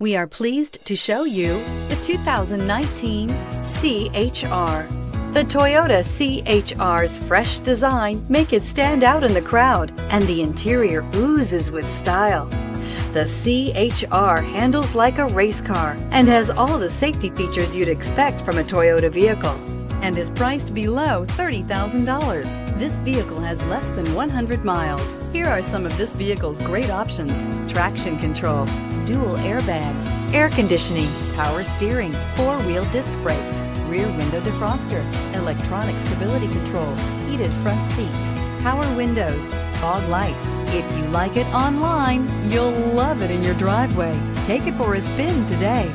We are pleased to show you the 2019 CHR. The Toyota CHR's fresh design make it stand out in the crowd, and the interior oozes with style. The CHR handles like a race car and has all the safety features you'd expect from a Toyota vehicle and is priced below $30,000. This vehicle has less than 100 miles. Here are some of this vehicle's great options. Traction control, dual airbags, air conditioning, power steering, four-wheel disc brakes, rear window defroster, electronic stability control, heated front seats, power windows, fog lights. If you like it online, you'll love it in your driveway. Take it for a spin today.